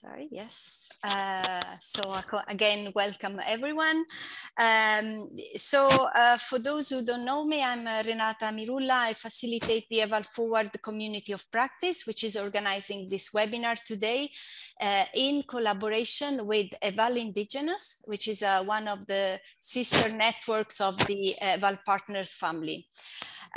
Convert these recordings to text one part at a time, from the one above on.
sorry, yes. Uh, so again, welcome everyone. Um, so uh, for those who don't know me, I'm uh, Renata Mirulla. I facilitate the EvalForward Community of Practice, which is organizing this webinar today uh, in collaboration with EvalIndigenous, which is uh, one of the sister networks of the EvalPartners family.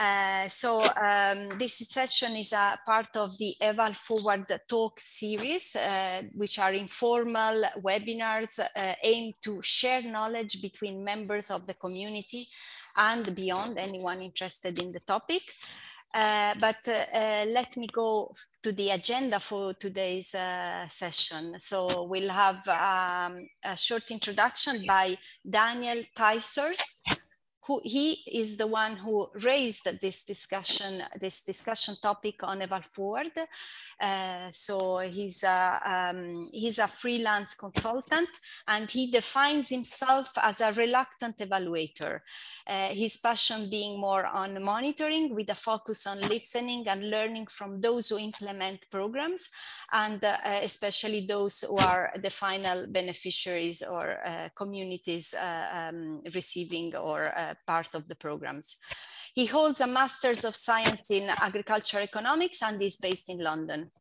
Uh, so um, this session is a part of the EvalForward Talk series, uh, which are informal webinars uh, aimed to share knowledge between members of the community and beyond anyone interested in the topic. Uh, but uh, uh, let me go to the agenda for today's uh, session. So we'll have um, a short introduction by Daniel Ticehurst, who he is the one who raised this discussion, this discussion topic on EvalForward. Uh, so he's a, um, he's a freelance consultant and he defines himself as a reluctant evaluator. Uh, his passion being more on monitoring with a focus on listening and learning from those who implement programs and uh, especially those who are the final beneficiaries or uh, communities uh, um, receiving or uh, part of the programs. He holds a Master's of Science in Agricultural Economics and is based in London.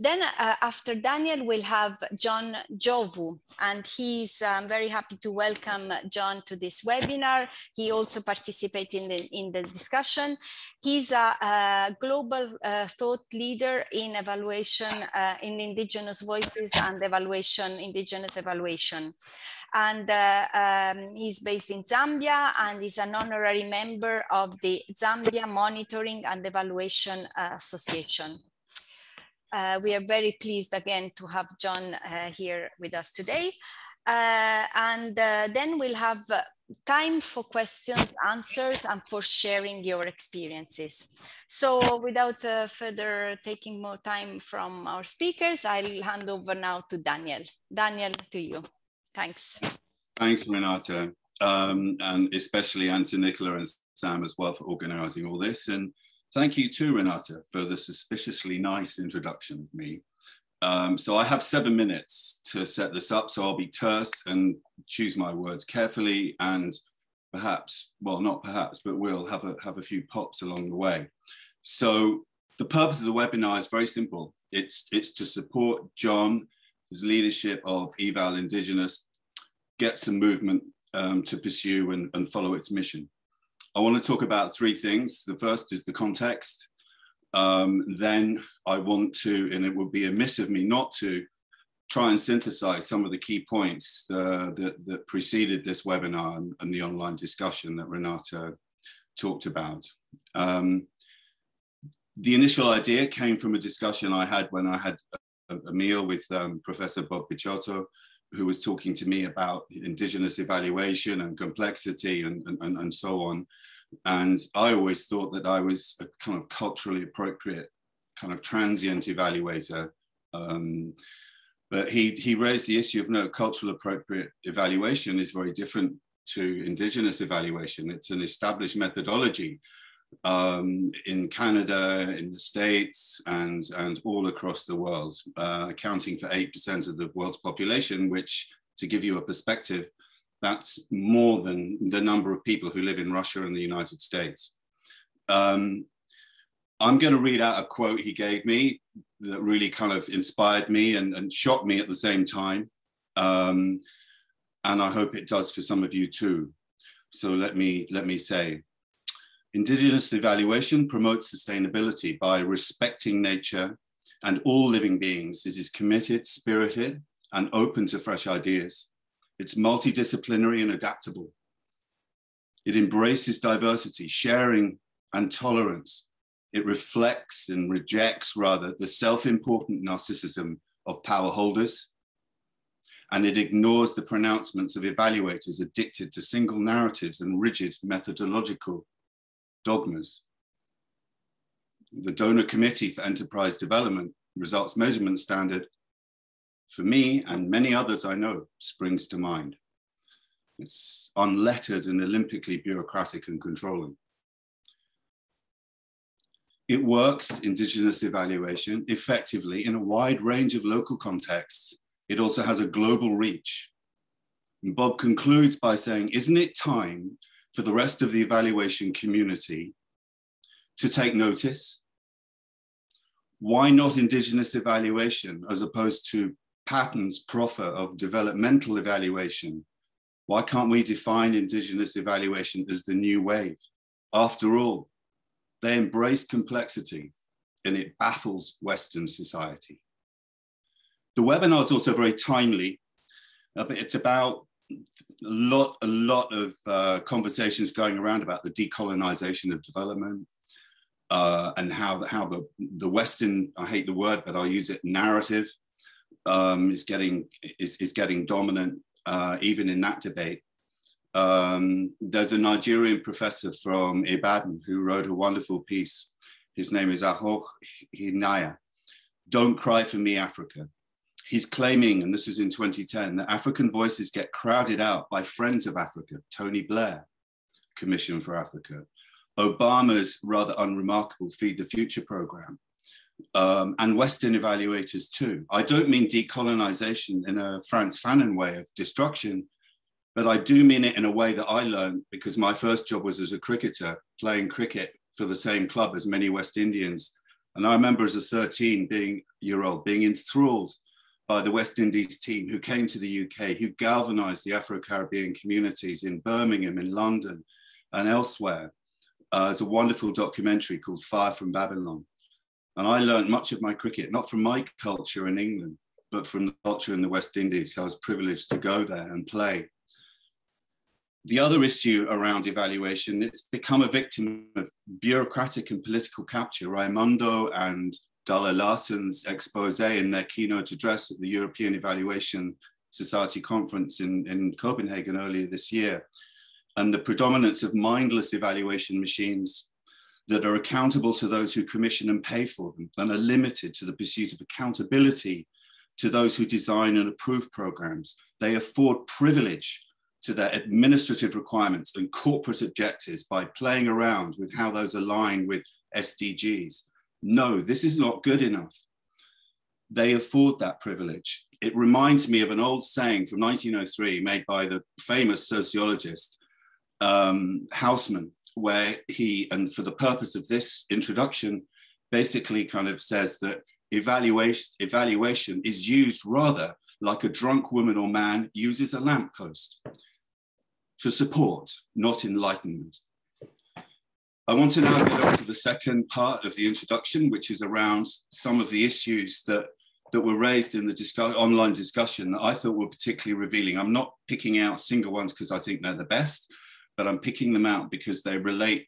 Then uh, after Daniel, we'll have John Njovu, and he's um, very happy to welcome John to this webinar. He also participated in the, in the discussion. He's a, a global uh, thought leader in evaluation uh, in indigenous voices and evaluation, indigenous evaluation and uh, um, he's based in Zambia and is an honorary member of the Zambia Monitoring and Evaluation Association. Uh, we are very pleased again to have John uh, here with us today. Uh, and uh, then we'll have uh, time for questions, answers, and for sharing your experiences. So without further taking more time from our speakers, I'll hand over now to Daniel. Daniel, to you. Thanks. Thanks, Renata. Um, and especially Anta Nicola and Sam as well for organizing all this. And thank you too, Renata, for the suspiciously nice introduction of me. Um, so I have seven minutes to set this up, so I'll be terse and choose my words carefully and perhaps, well, not perhaps, but we'll have a, have a few pops along the way. So the purpose of the webinar is very simple. It's, it's to support John his leadership of EvalIndigenous gets some movement um, to pursue and, and follow its mission. I want to talk about three things. The first is the context. Um, then I want to, and it would be amiss of me not to, try and synthesize some of the key points uh, that, that, preceded this webinar and, and, the online discussion that Renata talked about. Um, the initial idea came from a discussion I had when I had a, meal with um, Professor Bob Picciotto, who was talking to me about indigenous evaluation and complexity and, and, and so on. And I always thought that I was a kind of culturally appropriate, kind of transient evaluator. Um, but he, he raised the issue of no, cultural appropriate evaluation is very different to indigenous evaluation. It's an established methodology um, in Canada, in the States, and, and all across the world, uh, accounting for 8% of the world's population, which, to give you a perspective, that's more than the number of people who live in Russia and the United States. Um, I'm going to read out a quote he gave me that really kind of inspired me and, and shocked me at the same time. Um, and I hope it does for some of you too. So let me, let me say, Indigenous evaluation promotes sustainability by respecting nature and all living beings. It is committed, spirited, and open to fresh ideas. It's multidisciplinary and adaptable. It embraces diversity, sharing, and tolerance. It reflects and rejects, rather, the self important narcissism of power holders. And it ignores the pronouncements of evaluators addicted to single narratives and rigid methodological dogmas. The Donor Committee for Enterprise Development Results Measurement Standard, for me and many others I know, springs to mind. It's unlettered and Olympically bureaucratic and controlling. It works, Indigenous evaluation, effectively in a wide range of local contexts. It also has a global reach. And Bob concludes by saying, isn't it time for the rest of the evaluation community to take notice? Why not Indigenous evaluation as opposed to Patton's proffer of developmental evaluation? Why can't we define Indigenous evaluation as the new wave? After all, they embrace complexity and it baffles Western society. The webinar is also very timely. Uh, it's about a lot, a lot of uh, conversations going around about the decolonization of development uh, and how, how the, the Western, I hate the word, but I'll use it, narrative um, is, getting, is, is getting dominant uh, even in that debate. Um, there's a Nigerian professor from Ibadan who wrote a wonderful piece. His name is Ahok Hinaya. Don't cry for me, Africa. He's claiming, and this was in 2010, that African voices get crowded out by friends of Africa, Tony Blair, Commission for Africa, Obama's rather unremarkable Feed the Future program, um, and Western evaluators too. I don't mean decolonization in a Frantz Fanon way of destruction, but I do mean it in a way that I learned because my first job was as a cricketer, playing cricket for the same club as many West Indians. And I remember as a 13 being year old being enthralled by the West Indies team who came to the UK, who galvanized the Afro-Caribbean communities in Birmingham, in London, and elsewhere. Uh, there's a wonderful documentary called Fire from Babylon. And I learned much of my cricket, not from my culture in England, but from the culture in the West Indies. So I was privileged to go there and play the other issue around evaluation, it's become a victim of bureaucratic and political capture. Raimondo and Dahler-Larsen's expose in their keynote address at the European Evaluation Society conference in, in Copenhagen earlier this year, and the predominance of mindless evaluation machines that are accountable to those who commission and pay for them and are limited to the pursuit of accountability to those who design and approve programs. They afford privilege to their administrative requirements and corporate objectives by playing around with how those align with SDGs. No, this is not good enough. They afford that privilege. It reminds me of an old saying from 1903 made by the famous sociologist um, Haussmann, where he, and for the purpose of this introduction, basically kind of says that evaluation, evaluation is used rather like a drunk woman or man uses a lamppost for support, not enlightenment. I want to now get on to the second part of the introduction, which is around some of the issues that, that were raised in the discuss online discussion that I thought were particularly revealing. I'm not picking out single ones because I think they're the best, but I'm picking them out because they relate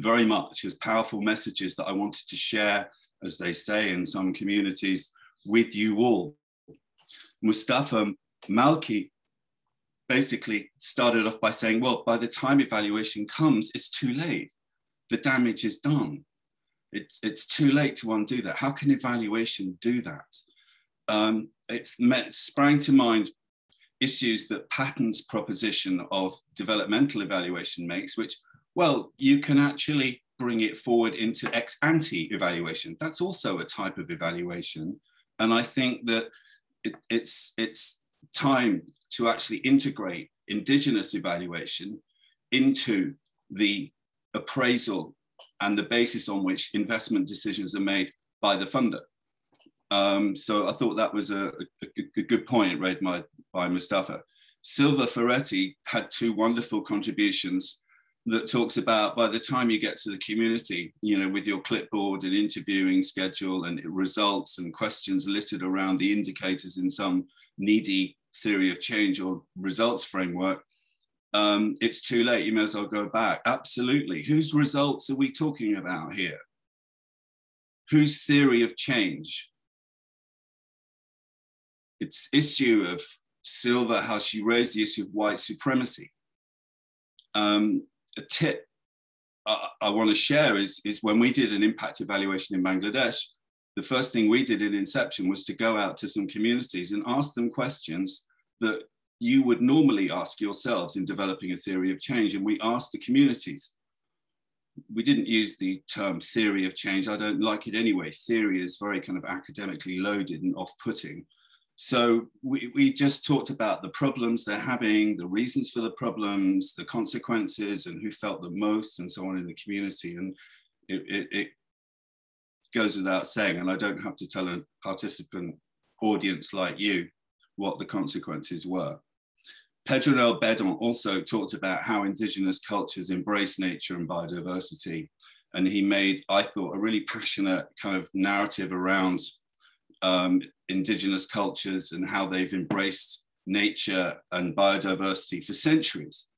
very much as powerful messages that I wanted to share, as they say in some communities, with you all. Mustafa Malki basically started off by saying, well, by the time evaluation comes, it's too late. The damage is done. It's, it's too late to undo that. How can evaluation do that? Um, it met, sprang to mind issues that Patton's proposition of developmental evaluation makes, which, well, you can actually bring it forward into ex ante evaluation. That's also a type of evaluation. And I think that it, it's, it's time to actually integrate indigenous evaluation into the appraisal and the basis on which investment decisions are made by the funder. Um, so I thought that was a, a, a good point raised by, by Mustafa. Silva Ferretti had two wonderful contributions that talks about by the time you get to the community, you know, with your clipboard and interviewing schedule and results and questions littered around the indicators in some needy theory of change or results framework, um, it's too late. You may as well go back. Absolutely. Whose results are we talking about here? Whose theory of change? It's issue of Silva, how she raised the issue of white supremacy. Um, a tip I, I want to share is, is when we did an impact evaluation in Bangladesh, the first thing we did in Inception was to go out to some communities and ask them questions that you would normally ask yourselves in developing a theory of change. And we asked the communities, we didn't use the term theory of change. I don't like it anyway. Theory is very kind of academically loaded and off-putting. So we, we just talked about the problems they're having, the reasons for the problems, the consequences, and who felt the most, and so on in the community. And it, it, it goes without saying, and I don't have to tell a participant audience like you what the consequences were. Pedro Bedon also talked about how indigenous cultures embrace nature and biodiversity. And he made, I thought, a really passionate kind of narrative around um, indigenous cultures and how they've embraced nature and biodiversity for centuries.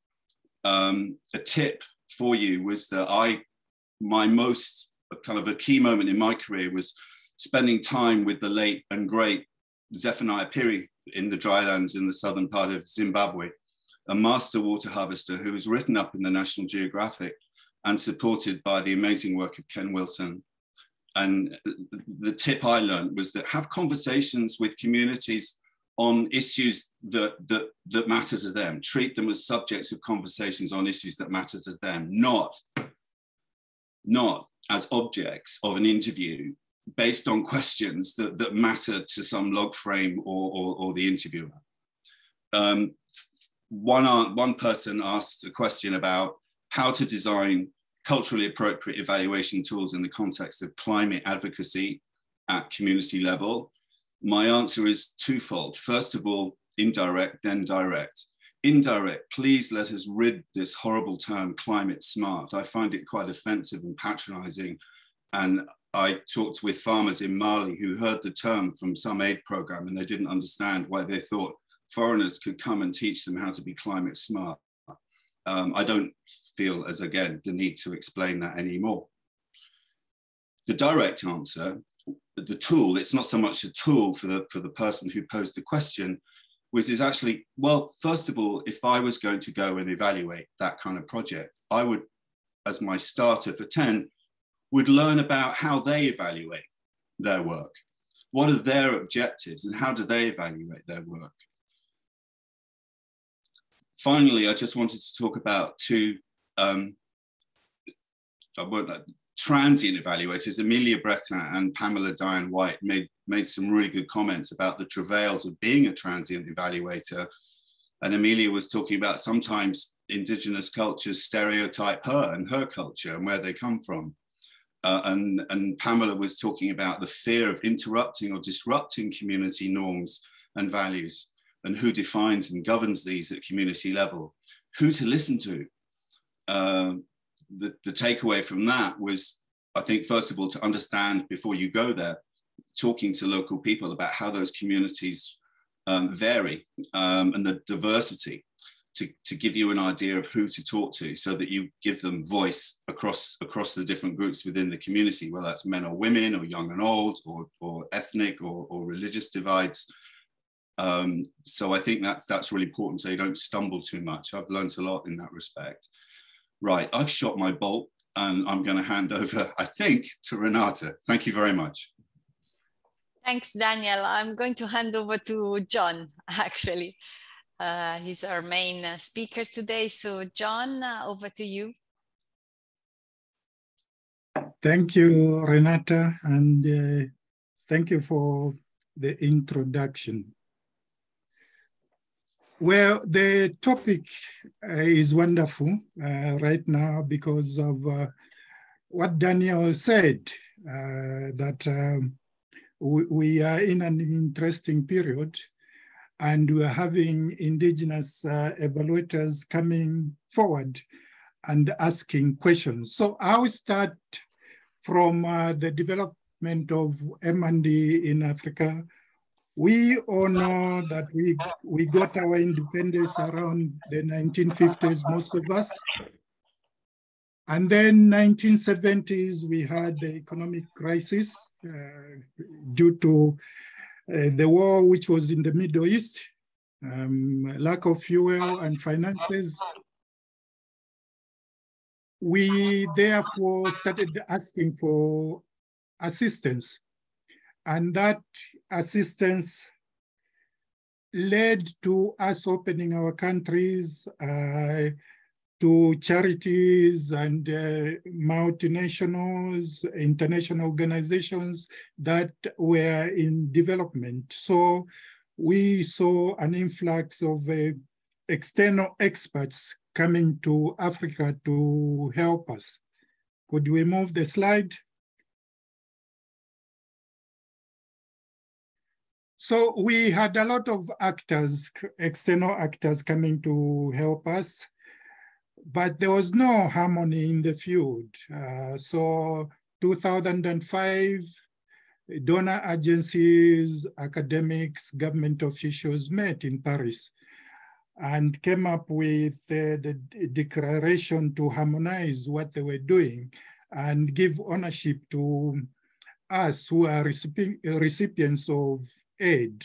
Um, a tip for you was that I, my most kind of a key moment in my career was spending time with the late and great Zephaniah Phiri, in the drylands in the southern part of Zimbabwe, a master water harvester who was written up in the National Geographic and supported by the amazing work of Ken Wilson. And the tip I learned was that have conversations with communities on issues that, that, that matter to them. Treat them as subjects of conversations on issues that matter to them, not, not as objects of an interview based on questions that, that matter to some log frame or, or, or the interviewer. Um, one, one person asked a question about how to design culturally appropriate evaluation tools in the context of climate advocacy at community level. My answer is twofold. First of all, indirect, then direct. Indirect, please let us rid this horrible term climate smart. I find it quite offensive and patronizing and I talked with farmers in Mali who heard the term from some aid program and they didn't understand why they thought foreigners could come and teach them how to be climate smart. Um, I don't feel as again the need to explain that anymore. The direct answer, the tool, it's not so much a tool for the, for the person who posed the question, which is actually, well, first of all, if I was going to go and evaluate that kind of project, I would, as my starter for 10, would learn about how they evaluate their work. What are their objectives and how do they evaluate their work? Finally, I just wanted to talk about two um, transient evaluators, Amelia Breton and Pamela Diane White made, made some really good comments about the travails of being a transient evaluator. And Amelia was talking about sometimes indigenous cultures stereotype her and her culture and where they come from. Uh, and, and Pamela was talking about the fear of interrupting or disrupting community norms and values and who defines and governs these at community level, who to listen to. Uh, the, the takeaway from that was, I think, first of all, to understand before you go there, talking to local people about how those communities um, vary um, and the diversity to, to give you an idea of who to talk to so that you give them voice across across the different groups within the community, whether that's men or women or young and old or, or ethnic or, or religious divides. Um, so I think that's that's really important so you don't stumble too much. I've learned a lot in that respect. Right, I've shot my bolt and I'm going to hand over, I think, to Renata. Thank you very much. Thanks, Daniel. I'm going to hand over to John, actually. Uh, he's our main uh, speaker today. So John, uh, over to you. Thank you, Renata, and uh, thank you for the introduction. Well, the topic uh, is wonderful uh, right now because of what Daniel said, that um, we, we are in an interesting period and we're having indigenous uh, evaluators coming forward and asking questions. So I'll start from uh, the development of M&E in Africa. We all know that we, we got our independence around the 1950s, most of us. And then 1970s, we had the economic crisis uh, due to the war which was in the Middle East, um, lack of fuel and finances. We therefore started asking for assistance. And that assistance led to us opening our countries, uh, to charities and uh, multinationals, international organizations that were in development. So we saw an influx of uh, external experts coming to Africa to help us. Could we move the slide? So we had a lot of actors, external actors coming to help us, but there was no harmony in the field. Uh, so 2005, donor agencies, academics, government officials met in Paris and came up with uh, the declaration to harmonize what they were doing and give ownership to us who are recipients of aid.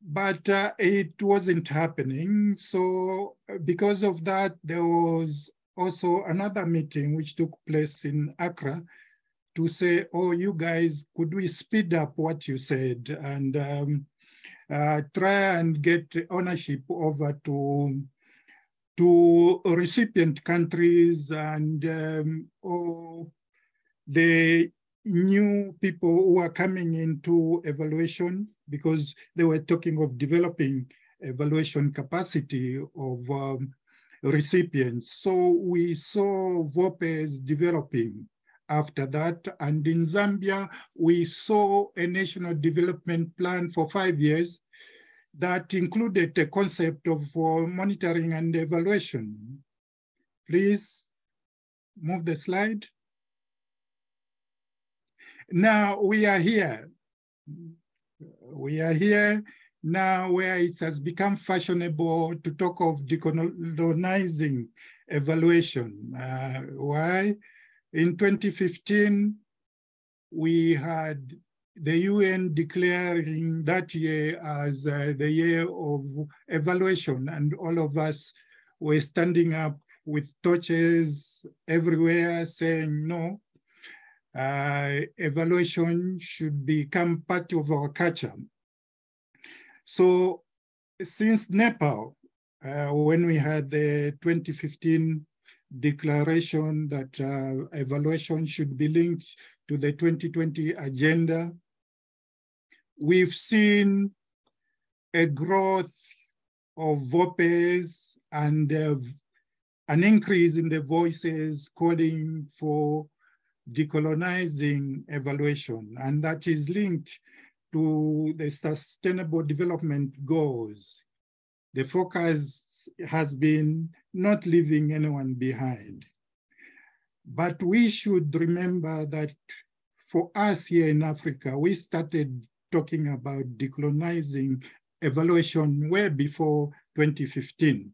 But uh, it wasn't happening. So because of that, there was also another meeting which took place in Accra to say, oh, you guys, could we speed up what you said? And um, uh, try and get ownership over to to recipient countries and um, or the new people who are coming into evaluation because they were talking of developing evaluation capacity of um, recipients. So we saw VOPEs developing after that. And in Zambia, we saw a national development plan for five years that included a concept of uh, monitoring and evaluation. Please move the slide. Now we are here. We are here now where it has become fashionable to talk of decolonizing evaluation. Uh, why? In 2015, we had the UN declaring that year as uh, the year of evaluation, and all of us were standing up with torches everywhere saying, no, uh, evaluation should become part of our culture. So since Nepal, uh, when we had the 2015 declaration that uh, evaluation should be linked to the 2020 agenda. We've seen a growth of VOPEs and uh, an increase in the voices calling for decolonizing evaluation, and that is linked to the sustainable development goals. The focus has been not leaving anyone behind. But we should remember that for us here in Africa, we started talking about decolonizing evaluation way before 2015.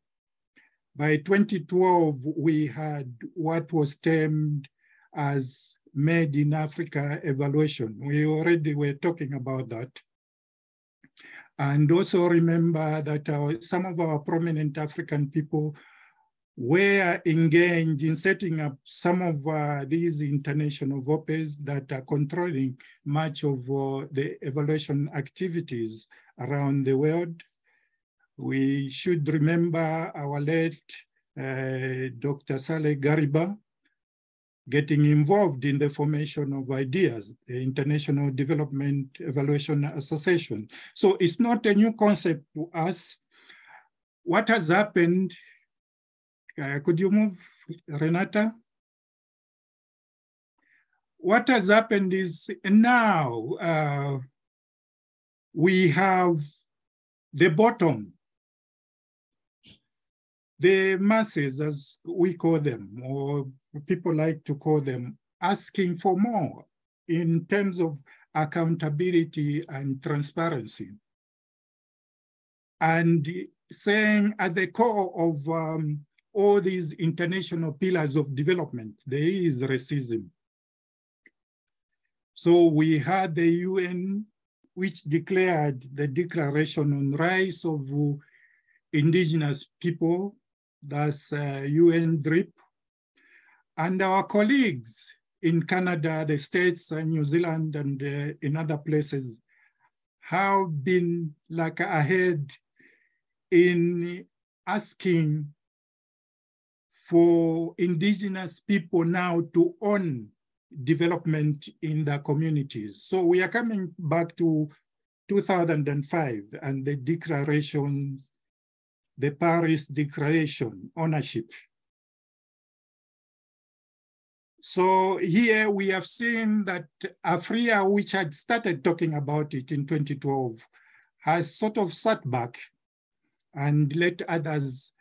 By 2012, we had what was termed as Made in Africa evaluation. We already were talking about that. And also remember that our, some of our prominent African people were engaged in setting up some of uh, these international VOPEs that are controlling much of uh, the evaluation activities around the world. We should remember our late uh, Dr. Saleh Gariba, getting involved in the formation of IDEAS, the International Development Evaluation Association. So it's not a new concept to us. What has happened, uh, could you move, Renata? What has happened is now uh, we have the bottom, the masses as we call them, or people like to call them, asking for more in terms of accountability and transparency. And saying at the core of um, all these international pillars of development, there is racism. So we had the UN, which declared the Declaration on Rights of Indigenous People, that's uh, UN DRIP, and our colleagues in Canada, the States, and New Zealand, and uh, in other places have been like ahead in asking for indigenous people now to own development in their communities. So we are coming back to 2005 and the declaration, the Paris Declaration, ownership. So here we have seen that AfrEA, which had started talking about it in 2012, has sort of sat back and let others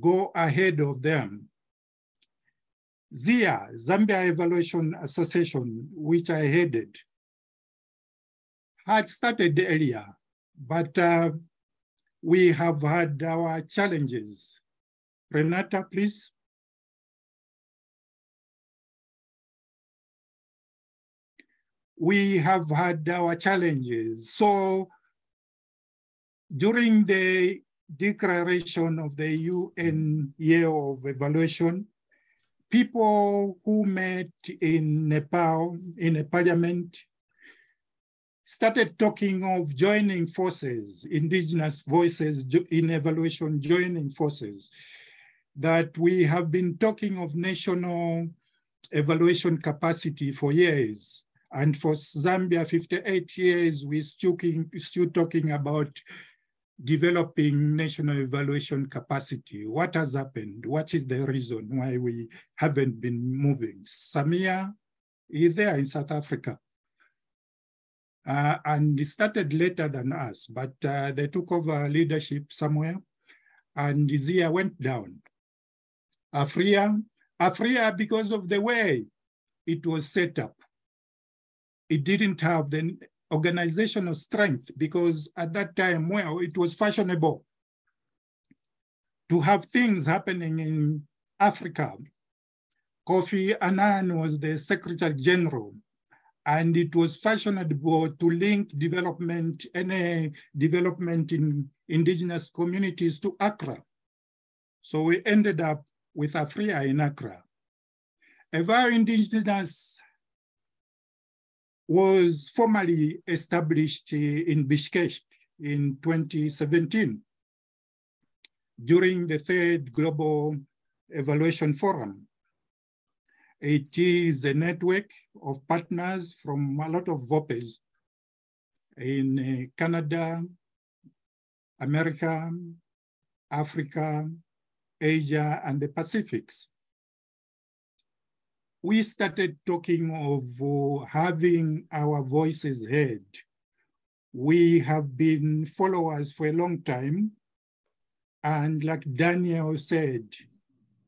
go ahead of them. ZIA, Zambia Evaluation Association, which I headed, had started earlier, but uh, we have had our challenges. Renata, please. We have had our challenges. So during the declaration of the UN Year of Evaluation, people who met in Nepal, in a parliament, started talking of joining forces, indigenous voices in evaluation, joining forces, that we have been talking of national evaluation capacity for years. And for Zambia, 58 years, we're still, still talking about developing national evaluation capacity. What has happened? What is the reason why we haven't been moving? SAMEA is there in South Africa. Uh, and it started later than us, but uh, they took over leadership somewhere and Zia went down. AfrEA, AfrEA, because of the way it was set up, it didn't have the organizational strength because at that time, well, it was fashionable to have things happening in Africa. Kofi Annan was the Secretary General and it was fashionable to link development, any development in indigenous communities to Accra. So we ended up with AfrEA in Accra. EvalIndigenous was formally established in Bishkek in 2017 during the third Global Evaluation Forum. It is a network of partners from a lot of VOPEs in uh, Canada, America, Africa, Asia, and the Pacifics we started talking of uh, having our voices heard. We have been followers for a long time. And like Daniel said,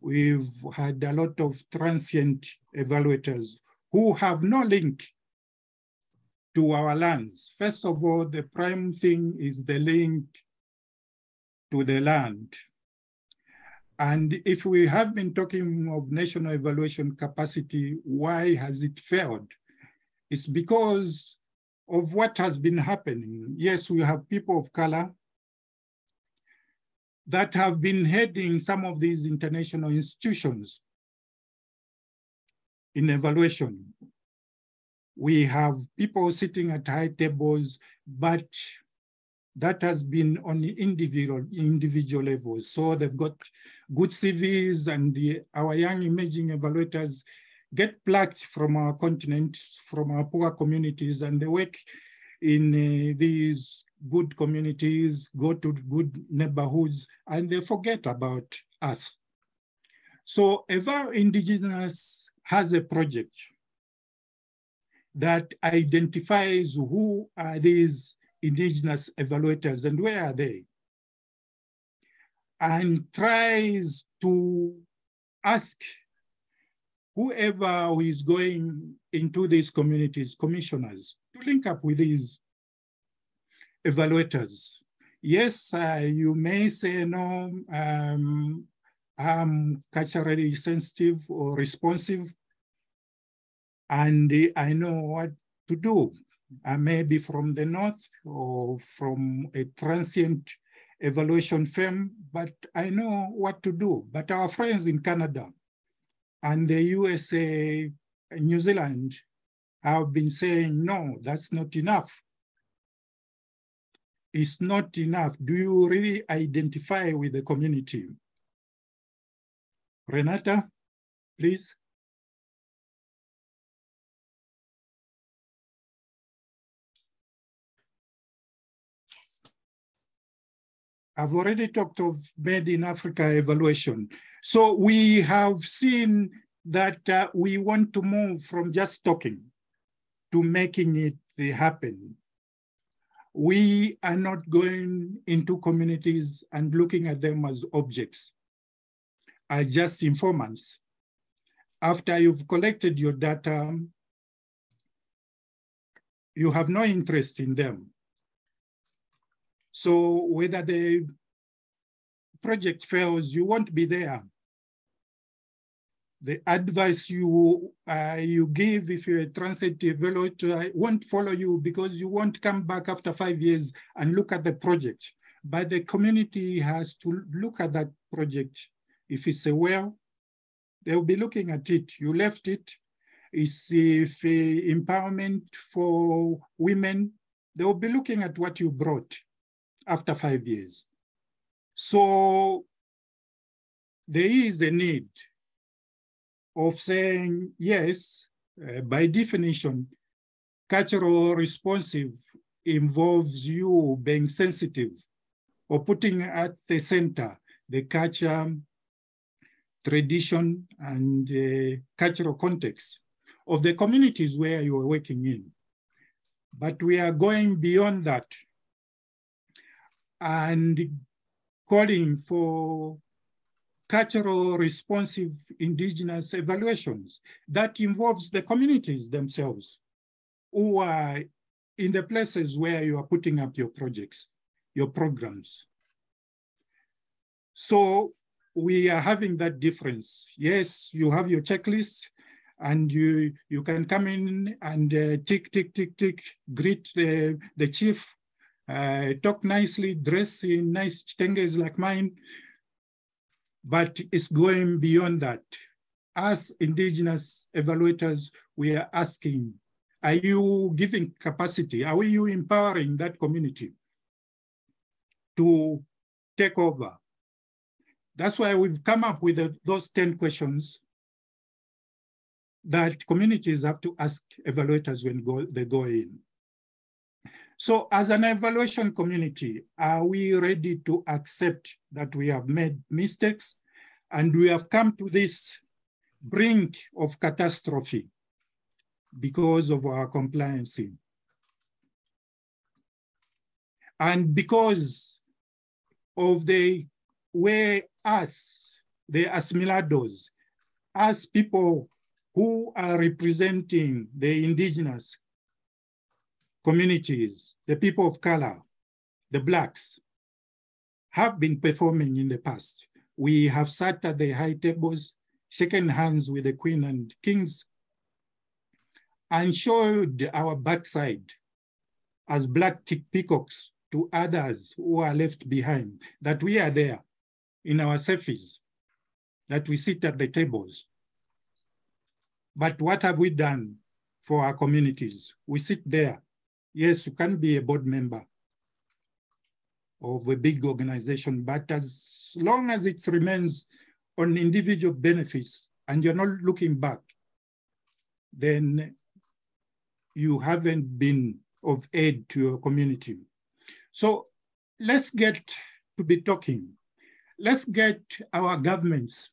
we've had a lot of transient evaluators who have no link to our lands. First of all, the prime thing is the link to the land. And if we have been talking of national evaluation capacity, why has it failed? It's because of what has been happening. Yes, we have people of color that have been heading some of these international institutions in evaluation. We have people sitting at high tables, but that has been on individual individual levels. So they've got good CVs and the, our young emerging evaluators get plucked from our continent, from our poor communities, and they work in uh, these good communities, go to good neighborhoods, and they forget about us. So EvalIndigenous has a project that identifies who are these indigenous evaluators and where are they? And tries to ask whoever who is going into these communities, commissioners, to link up with these evaluators. Yes, uh, you may say, no, um, I'm culturally sensitive or responsive, and I know what to do. Uh, I may be from the north or from a transient evaluation firm, but I know what to do. But our friends in Canada and the USA, and New Zealand have been saying, no, that's not enough. It's not enough. Do you really identify with the community? Renata, please. I've already talked of Made in Africa evaluation. So we have seen that uh, we want to move from just talking to making it happen. We are not going into communities and looking at them as objects, as just informants. After you've collected your data, you have no interest in them. So whether the project fails, you won't be there the advice you uh, you give if you're a transit evaluator won't follow you because you won't come back after five years and look at the project. But the community has to look at that project. If it's a well, they'll be looking at it. You left it. It's if uh, empowerment for women, they'll be looking at what you brought after five years. So there is a need of saying, yes, uh, by definition, cultural responsive involves you being sensitive or putting at the center the culture, tradition, and uh, cultural context of the communities where you are working in. But we are going beyond that and calling for cultural responsive indigenous evaluations that involves the communities themselves who are in the places where you are putting up your projects, your programs. So we are having that difference. Yes, you have your checklist and you, you can come in and uh, tick, tick, tick, tick, greet the, the chief, uh, talk nicely, dress in nice chitenges like mine, but it's going beyond that. As indigenous evaluators, we are asking, are you giving capacity? Are you empowering that community to take over? That's why we've come up with those 10 questions that communities have to ask evaluators when go, they go in. So as an evaluation community, are we ready to accept that we have made mistakes and we have come to this brink of catastrophe because of our compliance? And because of the way us, the assimilados, as people who are representing the indigenous communities, the people of color, the blacks, have been performing in the past. We have sat at the high tables, shaken hands with the queen and kings, and showed our backside as black peacocks to others who are left behind, that we are there in our selfies, that we sit at the tables. But what have we done for our communities? We sit there yes, you can be a board member of a big organization, but as long as it remains on individual benefits and you're not looking back, then you haven't been of aid to your community. So let's get to be talking. Let's get our governments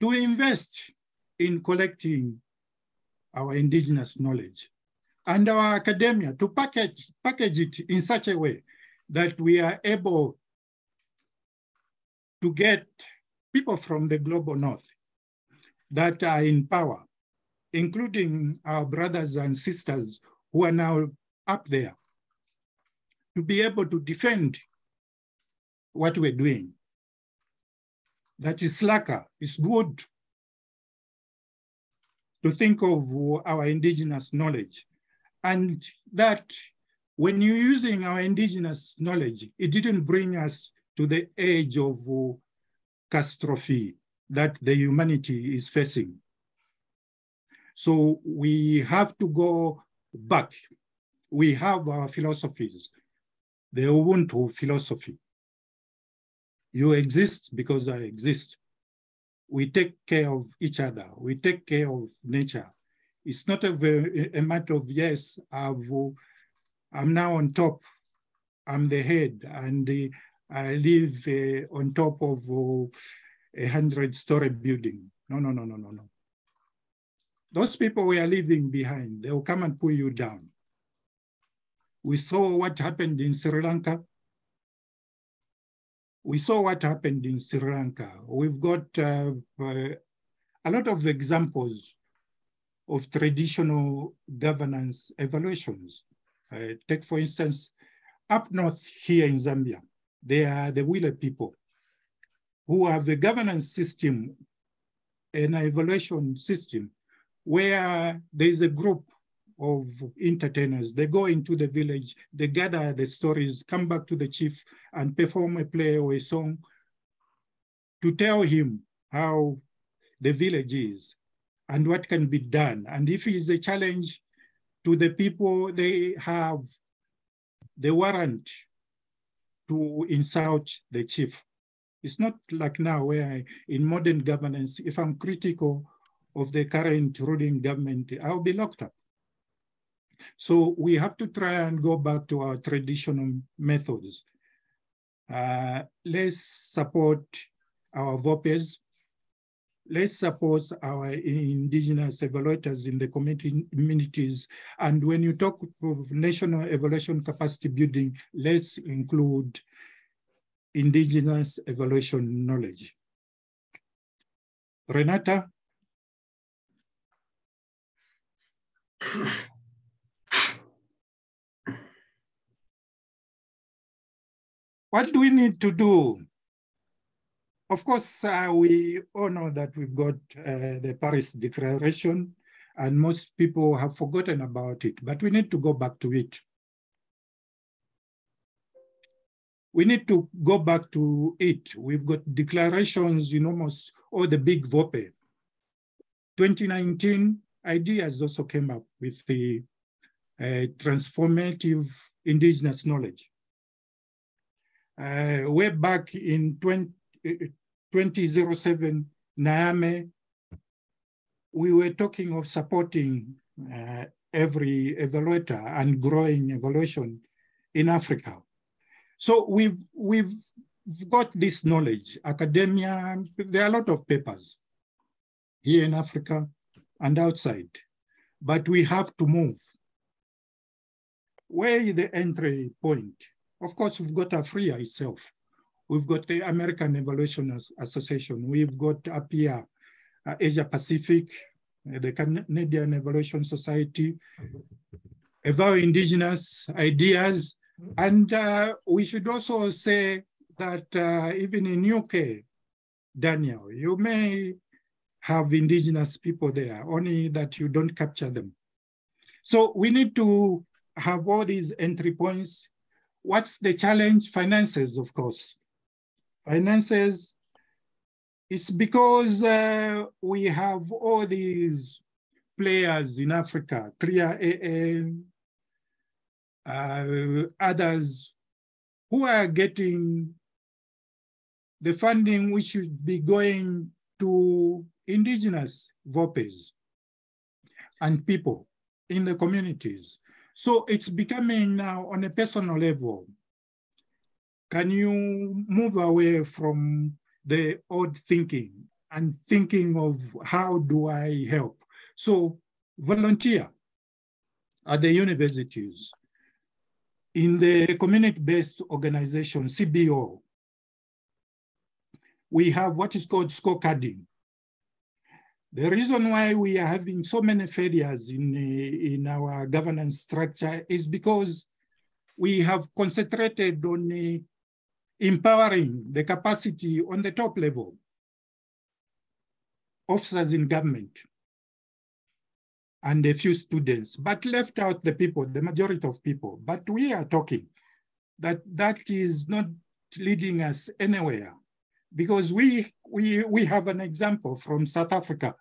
to invest in collecting our indigenous knowledge and our academia to package, package it in such a way that we are able to get people from the global north that are in power, including our brothers and sisters who are now up there, to be able to defend what we're doing. That is slacker, it's good to think of our indigenous knowledge and that when you're using our indigenous knowledge, it didn't bring us to the age of uh, catastrophe that the humanity is facing. So we have to go back. We have our philosophies, the Ubuntu philosophy. You exist because I exist. we take care of each other, we take care of nature. It's not a, a matter of, yes, I've, I'm now on top, I'm the head, and I live uh, on top of uh, a hundred story building. No, no, no, no, no, no. Those people we are leaving behind, they will come and pull you down. We saw what happened in Sri Lanka. We saw what happened in Sri Lanka. We've got uh, uh, a lot of examples of traditional governance evaluations. Uh, take, for instance, up north here in Zambia, they are the Wile people who have a governance system, an evaluation system, where there is a group of entertainers. They go into the village, they gather the stories, come back to the chief and perform a play or a song to tell him how the village is and what can be done. And if it's a challenge to the people, they have the warrant to insult the chief. It's not like now where I, in modern governance, if I'm critical of the current ruling government, I'll be locked up. So we have to try and go back to our traditional methods. Uh, let's support our VOPEs. Let's support our indigenous evaluators in the communities. And when you talk of national evaluation capacity building, let's include indigenous evaluation knowledge. Renata? What do we need to do? Of course, uh, we all know that we've got uh, the Paris Declaration, and most people have forgotten about it, but we need to go back to it. We need to go back to it. We've got declarations in almost all the big VOPE. 2019, IDEAS also came up with the uh, transformative indigenous knowledge uh, way back in 20, 2007, Niamey, we were talking of supporting uh, every evaluator and growing evaluation in Africa. So we've, we've got this knowledge, academia, there are a lot of papers here in Africa and outside, but we have to move. Where is the entry point? Of course, we've got AfrEA itself. We've got the American Evaluation Association. We've got APIA, uh, Asia Pacific, uh, the Canadian Evaluation Society, about Indigenous Ideas. And uh, we should also say that uh, even in UK, Daniel, you may have indigenous people there, only that you don't capture them. So we need to have all these entry points What's the challenge? Finances, of course. Finances, it's because uh, we have all these players in Africa, CLEAR-AA, uh, others who are getting the funding which should be going to indigenous VOPEs and people in the communities. So it's becoming now on a personal level. Can you move away from the old thinking and thinking of how do I help? So volunteer at the universities, in the community-based organization, CBO, we have what is called scorecarding. The reason why we are having so many failures in, in our governance structure is because we have concentrated on empowering the capacity on the top level, officers in government, and a few students, but left out the people, the majority of people. But we are talking that that is not leading us anywhere because we, we, we have an example from South Africa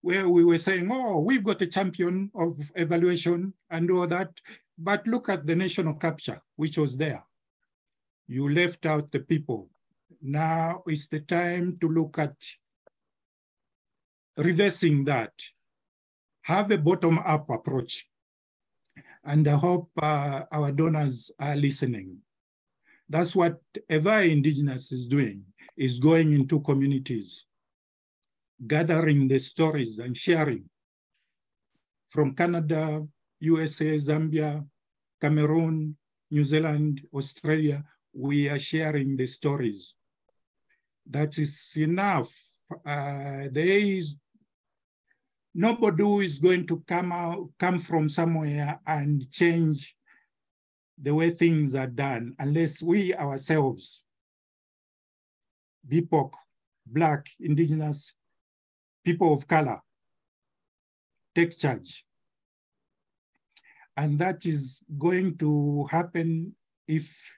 where we were saying, oh, we've got a champion of evaluation and all that, but look at the national capture, which was there. You left out the people. Now it's the time to look at reversing that, have a bottom-up approach. And I hope uh, our donors are listening. That's what EvalIndigenous is doing, is going into communities, gathering the stories and sharing from Canada, USA, Zambia, Cameroon, New Zealand, Australia, we are sharing the stories. That is enough. Uh, there is nobody who is going to come out, come from somewhere and change the way things are done unless we ourselves, BIPOC, Black, Indigenous, people of color, take charge. And that is going to happen if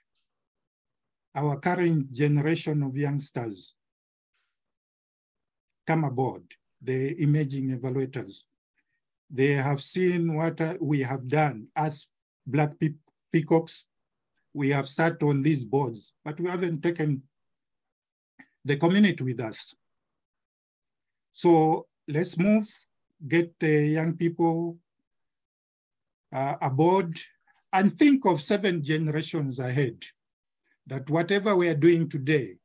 our current generation of youngsters come aboard, the emerging evaluators. They have seen what we have done as Black pe peacocks. We have sat on these boards, but we haven't taken the community with us. So let's move, get the young people uh, aboard and think of seven generations ahead, that whatever we are doing today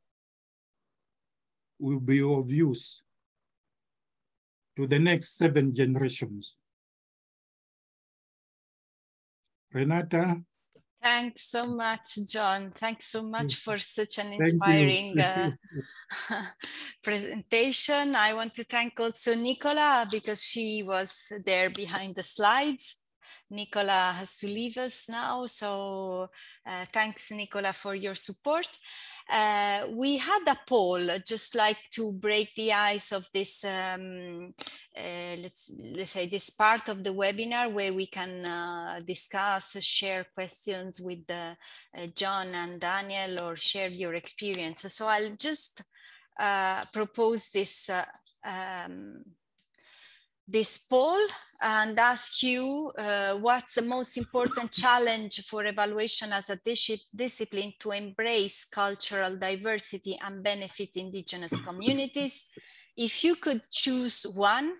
will be of use to the next seven generations. Renata? Thanks so much, John. Thanks so much for such an inspiring uh, presentation. I want to thank also Nicola because she was there behind the slides. Nicola has to leave us now. So uh, thanks, Nicola, for your support. Uh, we had a poll just like to break the ice of this, um, uh, let's, let's say this part of the webinar where we can uh, discuss, share questions with uh, John and Daniel or share your experience. So I'll just uh, propose this um, this poll and ask you uh, what's the most important challenge for evaluation as a dis discipline to embrace cultural diversity and benefit indigenous communities. If you could choose one,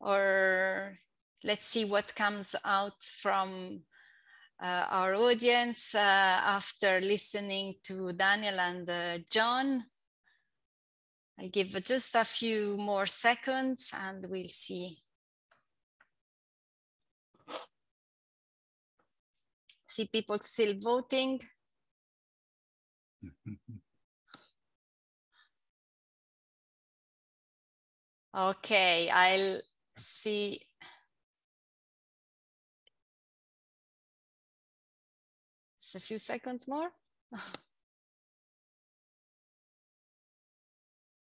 or let's see what comes out from uh, our audience uh, after listening to Daniel and uh, John. I'll give just a few more seconds and we'll see. See people still voting. Okay, I'll see. Just a few seconds more.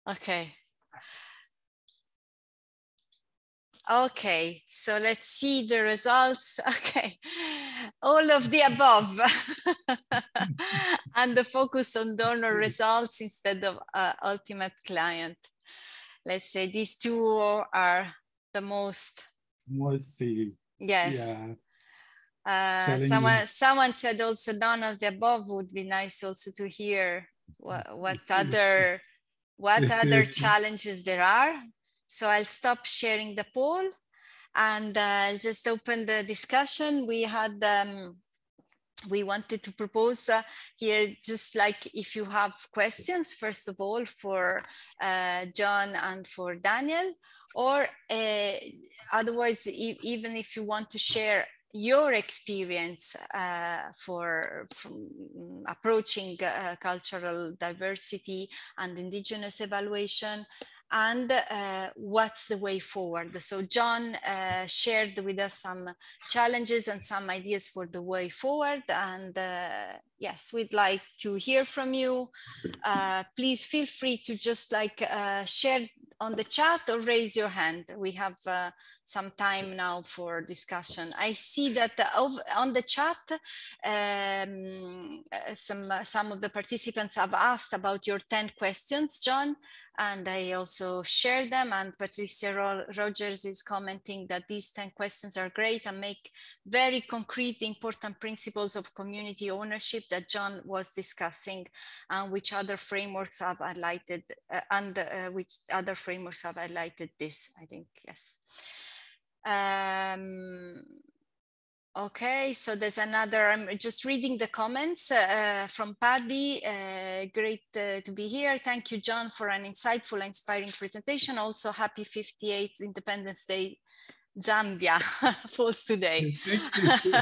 Okay. Okay, so let's see the results. Okay, all of the above. and the focus on donor results instead of uh, ultimate client. Let's say these two are the most. Most, yes. Yeah. Uh, someone, someone said also none of the above would be nice also to hear what, what other what other challenges there are. So I'll stop sharing the poll and uh, I'll just open the discussion. We had, um, we wanted to propose uh, here, just like if you have questions, first of all, for uh, John and for Daniel, or uh, otherwise, e even if you want to share your experience uh, for approaching uh, cultural diversity and indigenous evaluation and uh, what's the way forward. So John uh, shared with us some challenges and some ideas for the way forward. And uh, yes, we'd like to hear from you. Uh, please feel free to just like share on the chat or raise your hand. We have some time now for discussion. I see that on the chat, um, some, some of the participants have asked about your 10 questions, John, and I also share them. And Patricia Rogers is commenting that these 10 questions are great and make very concrete, important principles of community ownership that John was discussing and which other frameworks have highlighted uh, and uh, which other frameworks have highlighted this, I think, yes. Um, okay, so there's another, I'm just reading the comments uh, from Paddy. Uh, great uh, to be here. Thank you, John, for an insightful, inspiring presentation. Also, happy 58th Independence Day Zambia falls today.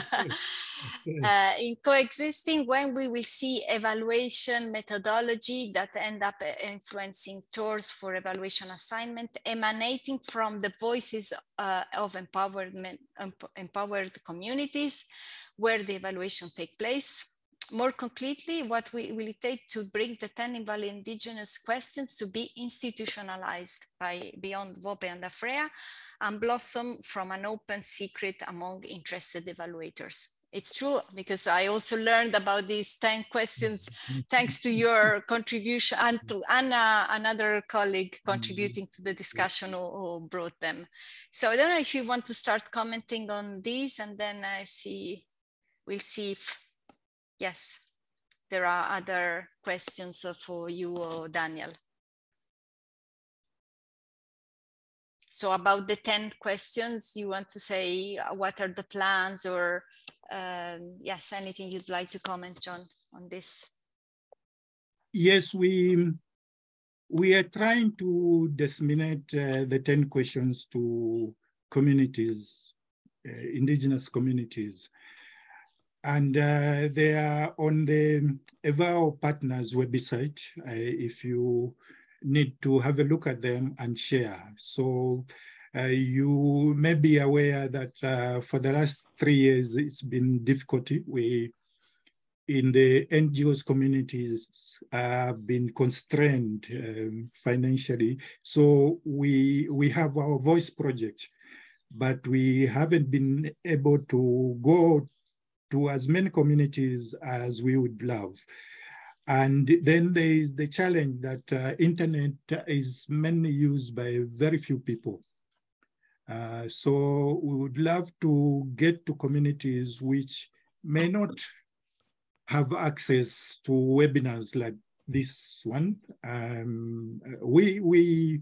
uh, in coexisting, when we will see evaluation methodology that end up uh, influencing tools for evaluation assignment emanating from the voices uh, of empowerment, empowered communities where the evaluation take place. More concretely, what we, will it take to bring the 10 invalid indigenous questions to be institutionalized by Beyond VOPE and AfrEA and blossom from an open secret among interested evaluators? It's true because I also learned about these 10 questions thanks to your contribution and to Anna, another colleague contributing to the discussion who brought them. So I don't know if you want to start commenting on these and then I see, we'll see if, yes, there are other questions for you or Daniel. So about the 10 questions, you want to say uh, what are the plans or um, yes, anything you'd like to comment, John, on this? Yes, we we are trying to disseminate uh, the 10 questions to communities, uh, indigenous communities. And uh, they are on the EvalPartners website uh, if you need to have a look at them and share. So uh, you may be aware that uh, for the last three years, it's been difficulty. We, in the NGOs communities, have been constrained um, financially. So we, we have our voice project, but we haven't been able to go to as many communities as we would love. And then there is the challenge that uh, internet is mainly used by very few people. Uh, so we would love to get to communities which may not have access to webinars like this one. Um, we, we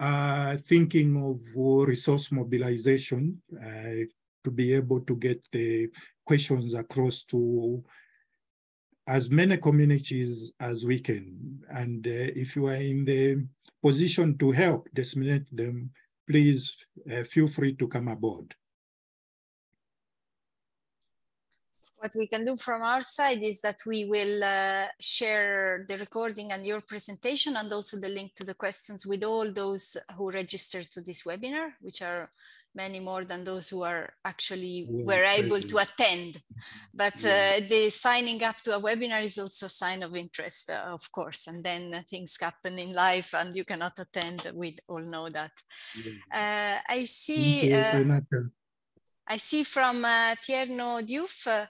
are thinking of resource mobilization uh, to be able to get the questions across to as many communities as we can. And uh, if you are in the position to help disseminate them, please uh, feel free to come aboard. What we can do from our side is that we will uh, share the recording and your presentation and also the link to the questions with all those who registered to this webinar, which are many more than those who are actually were able to attend. But yeah. uh, the signing up to a webinar is also a sign of interest, uh, of course. And then things happen in life and you cannot attend. We all know that. Yeah. Uh, I see. Uh, I see from uh, Tierno Diouf. Uh,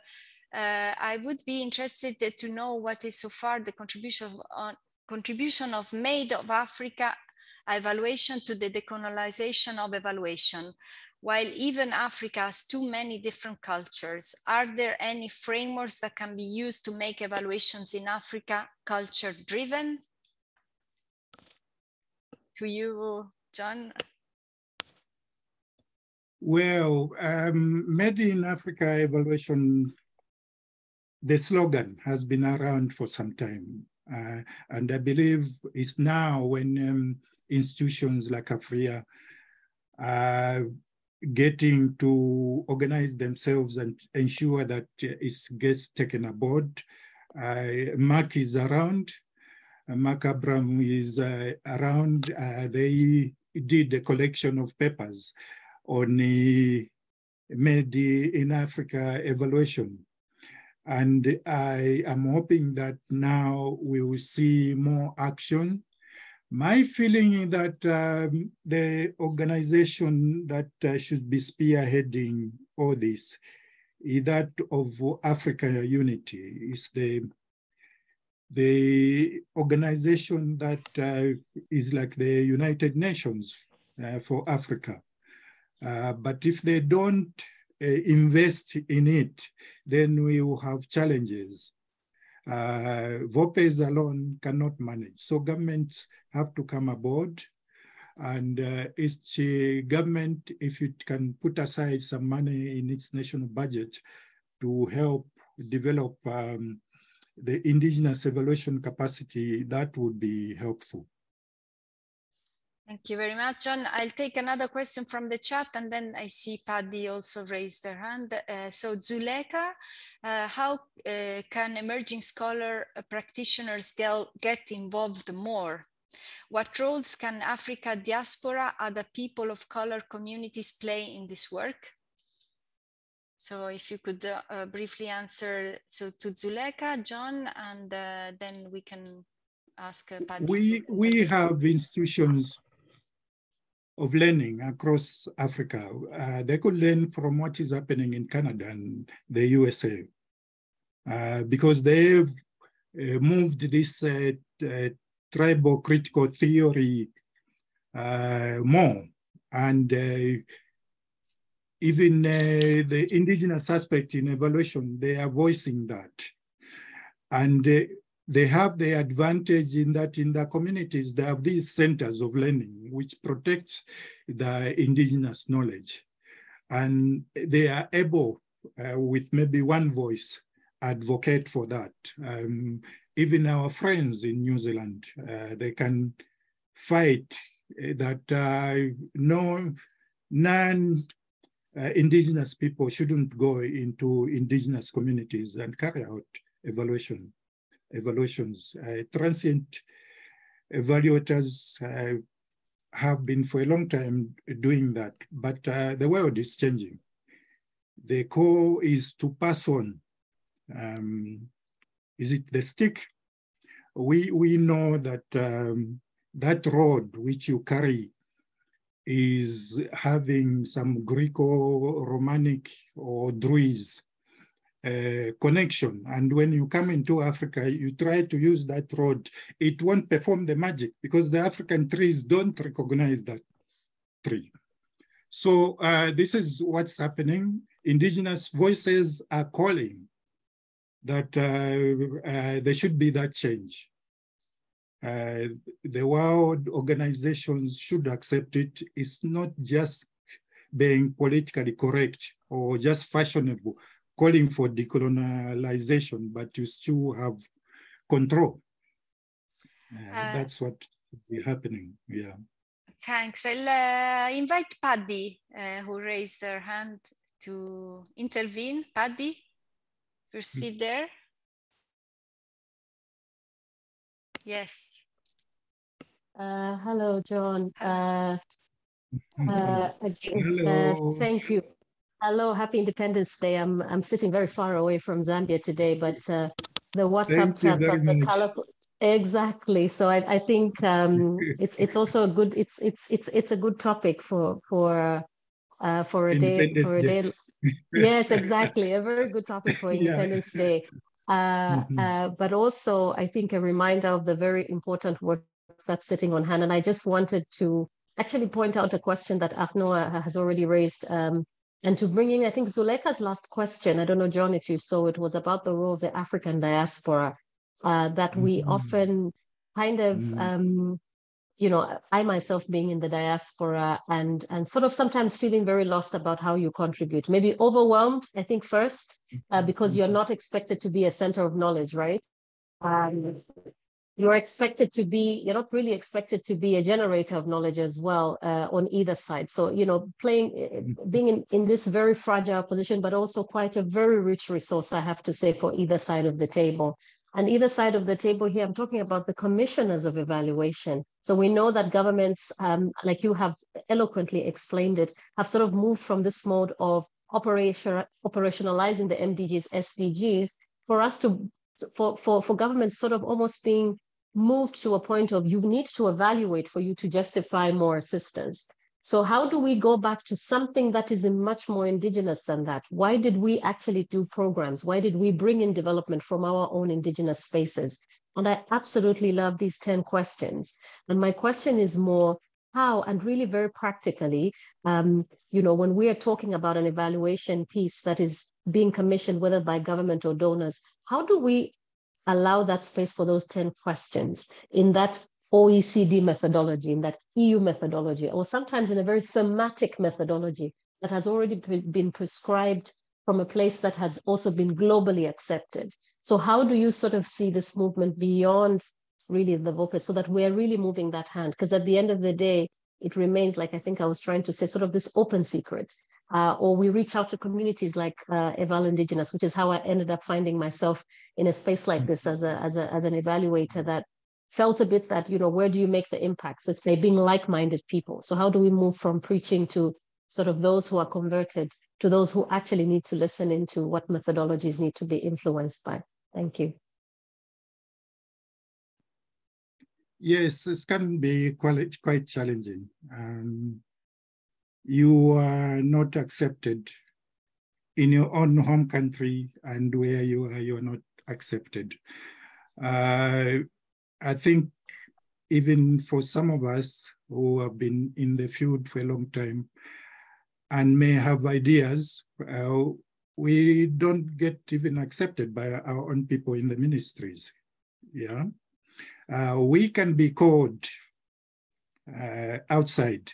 I would be interested to know what is so far the contribution of, contribution of Made of Africa evaluation to the decolonization of evaluation. While even Africa has too many different cultures, are there any frameworks that can be used to make evaluations in Africa culture driven? To you, John. Well, um, Made in Africa evaluation, the slogan has been around for some time. Uh, and I believe it's now when um, institutions like AfrEA are getting to organize themselves and ensure that it gets taken aboard. Uh, Mark is around. Mark Abram is uh, around. Uh, they did a collection of papers on the Made in Africa evaluation. And I am hoping that now we will see more action My feeling is that um, the organization that uh, should be spearheading all this is that of Africa Unity. Is the the organization that uh, is like the United Nations uh, for Africa. Uh, but if they don't uh, invest in it, then we will have challenges. Uh, VOPEs alone cannot manage. So governments have to come aboard and uh, each government, if it can put aside some money in its national budget to help develop um, the indigenous evaluation capacity, that would be helpful. Thank you very much, John. I'll take another question from the chat and then I see Paddy also raised their hand. Uh, so Zuleka, uh, how uh, can emerging scholar uh, practitioners get, get involved more? What roles can Africa diaspora, other people of color communities play in this work? So if you could uh, uh, briefly answer so to Zuleka, John, and then we can ask Paddy. We, we have institutions of learning across Africa. Uh, they could learn from what is happening in Canada and the USA uh, because they've uh, moved this uh, uh, tribal critical theory uh, more. And even the indigenous aspect in evaluation, they are voicing that. And they have the advantage in that in the communities, they have these centers of learning, which protect the indigenous knowledge. And they are able, uh, with maybe one voice, advocate for that. Um, even our friends in New Zealand, uh, they can fight uh, that uh, no non uh, indigenous people shouldn't go into indigenous communities and carry out evaluation evaluations. Uh, transient evaluators uh, have been for a long time doing that, but uh, the world is changing. The call is to pass on. Um, is it the stick? We, we know that um, that road which you carry is having some Greco-Romanic or Druids uh, connection. And when you come into Africa, you try to use that road, it won't perform the magic because the African trees don't recognize that tree. So uh, this is what's happening. Indigenous voices are calling that uh, uh there should be that change. Uh, the world organizations should accept it. It's not just being politically correct or just fashionable, calling for decolonialization, but you still have control. Uh, uh, that's what is happening. Yeah. Thanks. I'll uh, invite Paddy, uh, who raised her hand, to intervene. Paddy, you're still there? Yes. Uh, hello, John. Uh, uh, hello. thank you. Hello, happy Independence Day. I'm I'm sitting very far away from Zambia today, but uh, the WhatsApp chats of the colorful. Exactly. So I, I think um, it's it's also a good it's it's it's it's a good topic for for uh, for a day for a day. day. yes, exactly. A very good topic for Independence yeah. Day. Uh, mm-hmm. uh, but also, I think a reminder of the very important work that's sitting on hand. And I just wanted to actually point out a question that Afnoa has already raised. Um, and to bring in, I think Zuleika's last question, I don't know, John, if you saw it, was about the role of the African diaspora, uh, that we mm-hmm. often kind of, mm-hmm. um, you know, I myself being in the diaspora and and sort of sometimes feeling very lost about how you contribute, maybe overwhelmed, I think first, uh, because you're mm-hmm. not expected to be a center of knowledge, right? Um, you're expected to be you're not really expected to be a generator of knowledge as well uh, on either side. So you know playing uh, mm-hmm. being in, in this very fragile position but also quite a very rich resource i have to say for either side of the table. And either side of the table here i'm talking about the commissioners of evaluation. So we know that governments um, like you have eloquently explained it have sort of moved from this mode of operation operationalizing the mdgs sdgs for us to for for for governments sort of almost being moved to a point of you need to evaluate for you to justify more assistance. So how do we go back to something that is much more indigenous than that? Why did we actually do programs? Why did we bring in development from our own indigenous spaces? And I absolutely love these 10 questions. And my question is more how, and really very practically, um, you know, when we are talking about an evaluation piece that is being commissioned, whether by government or donors, how do we allow that space for those 10 questions in that OECD methodology, in that EU methodology, or sometimes in a very thematic methodology that has already been prescribed from a place that has also been globally accepted. So how do you sort of see this movement beyond really the VOPE so that we're really moving that hand? Because at the end of the day, it remains like I think I was trying to say, sort of this open secret. Uh, or we reach out to communities like uh, EvalIndigenous, which is how I ended up finding myself in a space like this as a as a as an evaluator that felt a bit that, you know, where do you make the impact? So it's like being like-minded people. So how do we move from preaching to sort of those who are converted to those who actually need to listen into what methodologies need to be influenced by? Thank you. Yes, this can be quite, quite challenging. Um, you are not accepted in your own home country and where you are, you are not accepted. Uh, I think even for some of us who have been in the field for a long time and may have ideas, uh, we don't get even accepted by our own people in the ministries. Yeah, uh, we can be called uh, outside,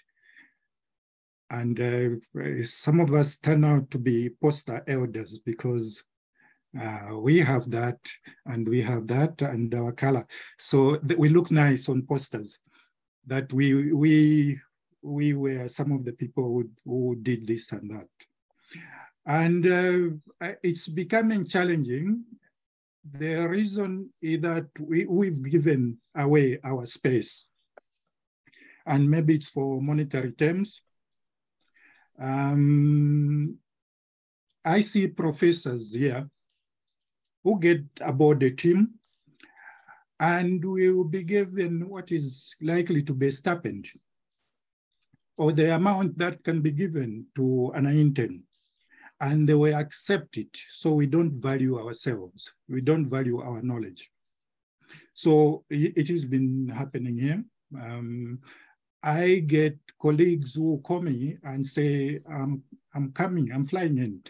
and uh, some of us turn out to be poster elders because uh, we have that and we have that and our color. So we look nice on posters that we, we, we were some of the people who, who did this and that. And uh, it's becoming challenging. The reason is that we, we've given away our space and maybe it's for monetary terms. Um, I see professors here who get aboard the team and we will be given what is likely to be a stipend or the amount that can be given to an intern and they will accept it. So we don't value ourselves. We don't value our knowledge. So it has been happening here. Um, I get colleagues who call me and say, I'm, I'm coming, I'm flying in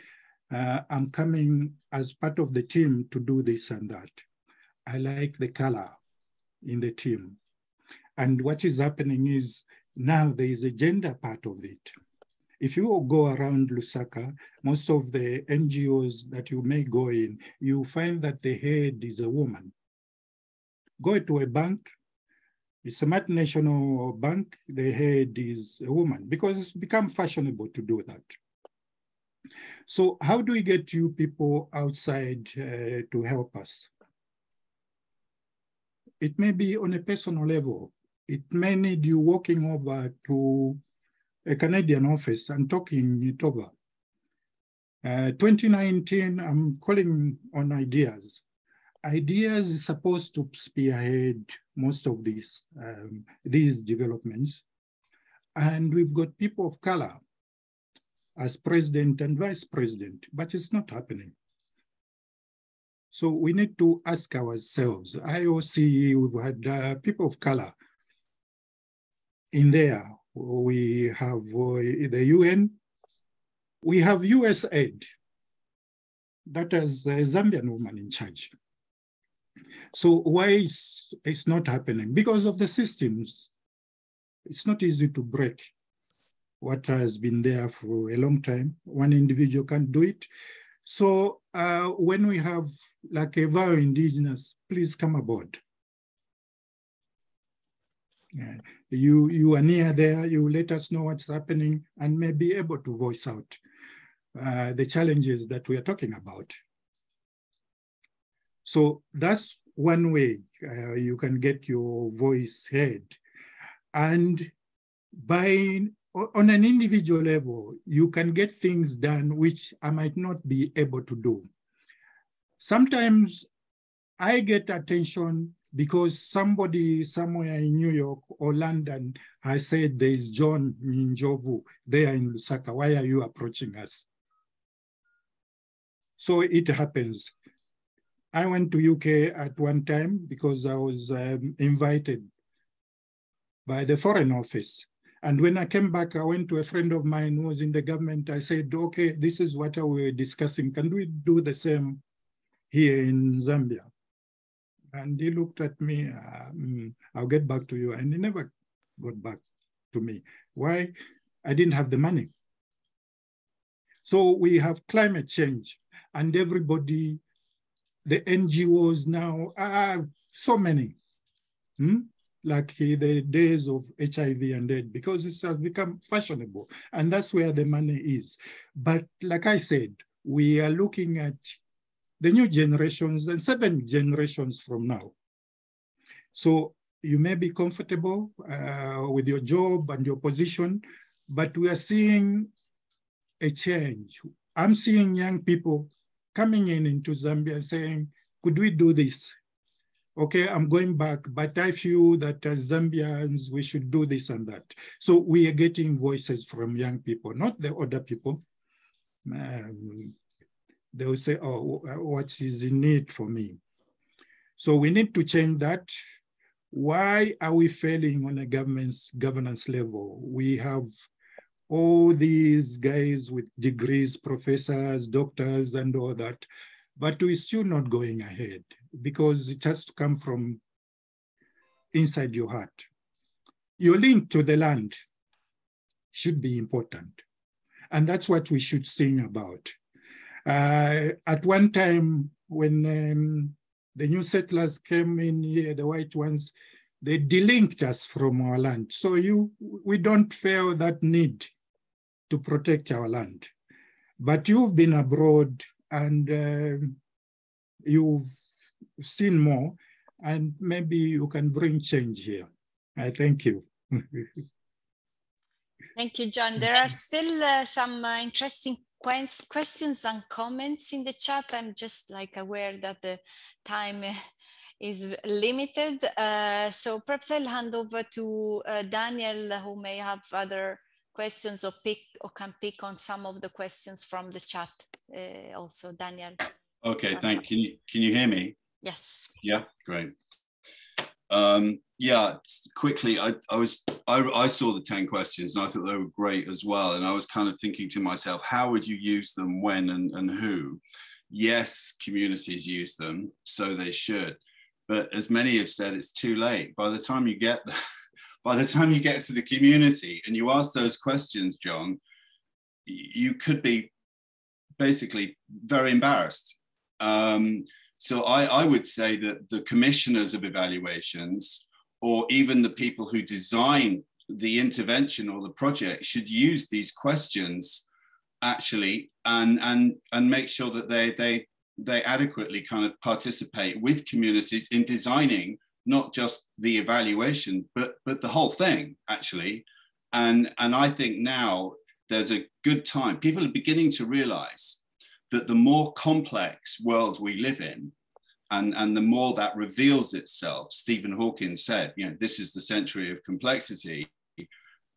uh, I'm coming as part of the team to do this and that. I like the color in the team. And what is happening is now there is a gender part of it. If you go around Lusaka, most of the NGOs that you may go in, you find that the head is a woman. Go to a bank, it's a multinational bank, the head is a woman because it's become fashionable to do that. So how do we get you people outside uh, to help us? It may be on a personal level. It may need you walking over to a Canadian office and talking it over. Uh, 2019, I'm calling on IDEAS. IDEAS is supposed to spearhead most of these, um, these developments. And we've got people of color as president and vice president, but it's not happening. So we need to ask ourselves, IOC, we've had uh, people of color in there. We have uh, the UN, we have USAID. That is a Zambian woman in charge. So why is it's not happening? Because of the systems. It's not easy to break what has been there for a long time. One individual can't do it. So uh, when we have like a EvalIndigenous, please come aboard. Yeah. You, you are near there, you let us know what's happening and may be able to voice out uh, the challenges that we are talking about. So that's one way uh, you can get your voice heard. And by on an individual level, you can get things done which I might not be able to do. Sometimes I get attention because somebody somewhere in New York or London has said there is John Njovu there in Lusaka. Why are you approaching us? So it happens. I went to UK at one time because I was um, invited by the Foreign Office. And when I came back, I went to a friend of mine who was in the government. I said, okay, this is what we were discussing. Can we do the same here in Zambia? And he looked at me, um, I'll get back to you. And he never got back to me. Why? I didn't have the money. So we have climate change and everybody, the NGOs now are so many, hmm? like the days of HIV and AIDS, because it has become fashionable and that's where the money is. But like I said, we are looking at the new generations and seven generations from now. So you may be comfortable uh, with your job and your position, but we are seeing a change. I'm seeing young people coming in into Zambia saying, could we do this? Okay, I'm going back, but I feel that as Zambians, we should do this and that. So we are getting voices from young people, not the older people. Um, they will say, oh, what is in it for me? So we need to change that. Why are we failing on a government's governance level? We have all these guys with degrees, professors, doctors, and all that, but we're still not going ahead because it has to come from inside your heart. Your link to the land should be important. And that's what we should sing about. Uh, at one time, when um, the new settlers came in here, the white ones, they delinked us from our land. So you, we don't feel that need to protect our land. But you've been abroad and uh, you've seen more, and maybe you can bring change here. I thank you. thank you, John. There are still uh, some uh, interesting questions and comments in the chat. I'm just like aware that the time is limited. Uh, so perhaps I'll hand over to uh, Daniel, who may have other questions or pick or can pick on some of the questions from the chat. Uh, also, Daniel. Okay, thank you. Can you, can you hear me? Yes. Yeah, great. Um, yeah, quickly, I, I was I, I saw the 10 questions and I thought they were great as well. And I was kind of thinking to myself, how would you use them, when and, and who? Yes, communities use them, so they should. But as many have said, it's too late. By the time you get there, by the time you get to the community and you ask those questions, John, you could be basically very embarrassed. Um, so I, I would say that the commissioners of evaluations or even the people who design the intervention or the project should use these questions actually and and and make sure that they they they adequately kind of participate with communities in designing not just the evaluation but but the whole thing actually and and i think now there's a good time people are beginning to realize that the more complex world we live in and, and the more that reveals itself, Stephen Hawking said, you know, this is the century of complexity,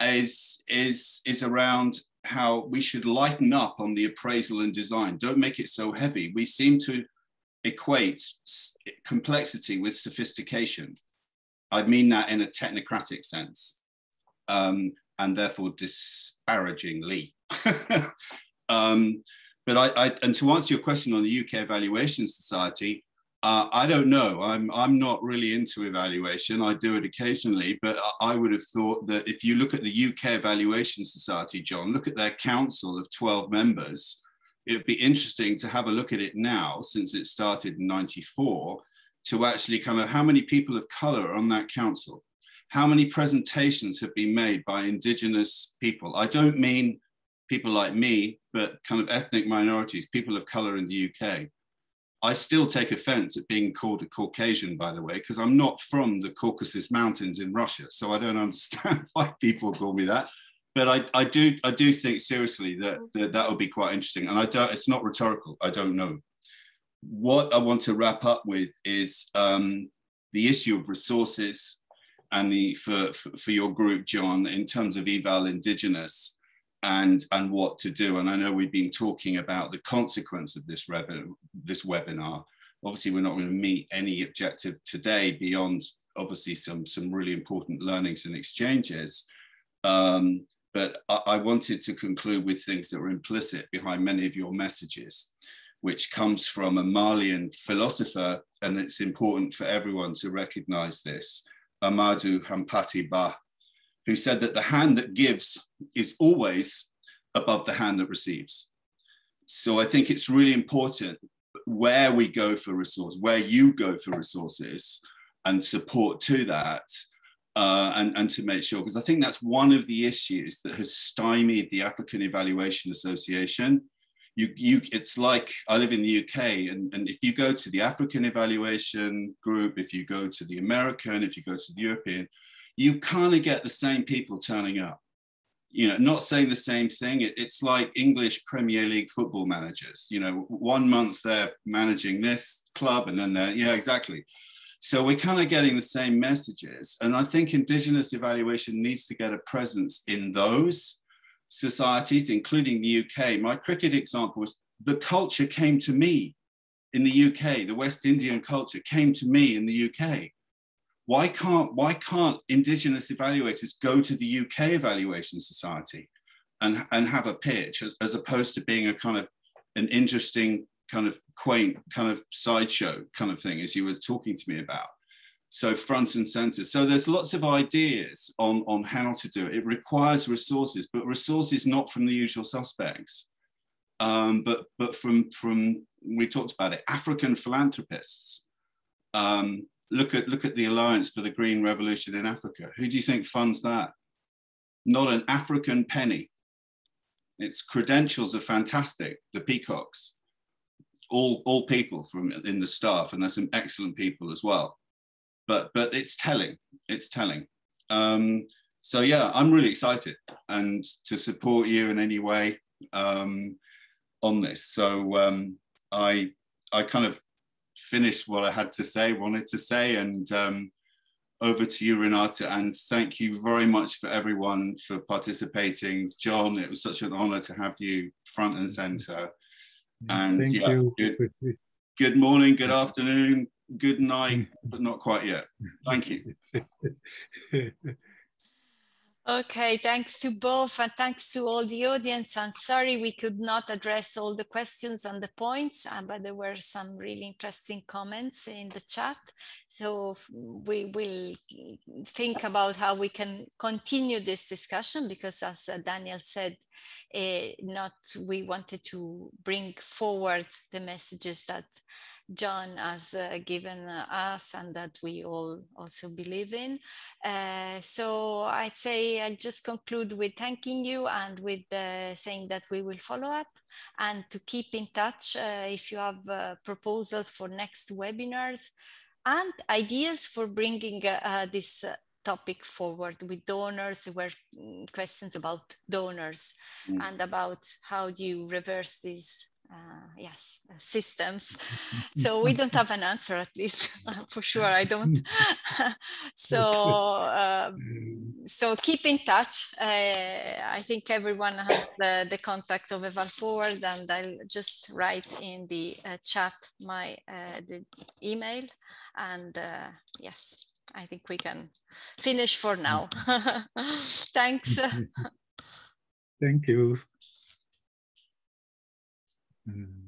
is, is, is around how we should lighten up on the appraisal and design. Don't make it so heavy. We seem to equate complexity with sophistication. I mean that in a technocratic sense, um, and therefore disparagingly. um, but I, I, and to answer your question on the UK Evaluation Society, uh, I don't know. I'm I'm not really into evaluation. I do it occasionally, but I would have thought that if you look at the UK Evaluation Society, John, look at their council of 12 members. It would be interesting to have a look at it now, since it started in '94, to actually kind of how many people of color are on that council, how many presentations have been made by Indigenous people. I don't mean people like me, but kind of ethnic minorities, people of color in the UK I still take offense at being called a Caucasian, by the way, because I'm not from the Caucasus Mountains in Russia. So I don't understand why people call me that. But I, I do I do think seriously that, that that would be quite interesting. And I don't it's not rhetorical. I don't know. What I want to wrap up with is um, the issue of resources and the for, for, for your group, John, in terms of EvalIndigenous and and what to do. And I know we've been talking about the consequence of this, this webinar. Obviously, we're not going to meet any objective today beyond obviously some some really important learnings and exchanges. Um, but I, I wanted to conclude with things that were implicit behind many of your messages, which comes from a Malian philosopher, and it's important for everyone to recognize this, Amadou Hampâté Bâ, who said that the hand that gives is always above the hand that receives. So I think it's really important where we go for resources, where you go for resources and support to that, uh, and, and to make sure, because I think that's one of the issues that has stymied the African Evaluation Association. You, you, it's like I live in the UK, and, and if you go to the African Evaluation Group, if you go to the American, if you go to the European, you kind of get the same people turning up. You know, not saying the same thing. It, it's like English Premier League football managers. You know, one month they're managing this club, and then they're yeah, exactly. So we're kind of getting the same messages. And I think Indigenous evaluation needs to get a presence in those societies, including the UK. My cricket example was the culture came to me in the UK, the West Indian culture came to me in the UK. Why can't, why can't Indigenous evaluators go to the UK Evaluation Society and, and have a pitch as, as opposed to being a kind of an interesting kind of quaint kind of sideshow kind of thing as you were talking to me about. So front and center. So there's lots of ideas on on how to do it. It requires resources but resources not from the usual suspects. Um, but but from from we talked about it african philanthropists. Um, look at look at the alliance for the green revolution in africa. Who do you think funds that? Not an african penny. Its credentials are fantastic the peacocks all all people from in the staff, and there's some excellent people as well. But but it's telling. It's telling. Um, so yeah, I'm really excited and to support you in any way um, on this. So um, I I kind of finished what I had to say, wanted to say, and um, over to you, Renata. And thank you very much for everyone for participating. John, it was such an honor to have you front and center. And Thank yeah, you. Good, good morning, good afternoon, good night, but not quite yet. Thank you. Okay, thanks to both and thanks to all the audience. I'm sorry we could not address all the questions and the points, but there were some really interesting comments in the chat. So we will think about how we can continue this discussion because as uh, Daniel said, uh, not we wanted to bring forward the messages that John has uh, given us and that we all also believe in. Uh, so I'd say I'll just conclude with thanking you and with uh, saying that we will follow up and to keep in touch uh, if you have uh, proposals for next webinars and ideas for bringing uh, this topic forward with donors were mm, questions about donors mm. and about how do you reverse these uh, yes systems. So we don't have an answer at least for sure i don't. So um, so keep in touch. Uh, i think everyone has the, the contact of EvalForward and i'll just write in the uh, chat my uh, the email. And uh, yes i think we can finish for now. Thanks. Thank you Mm.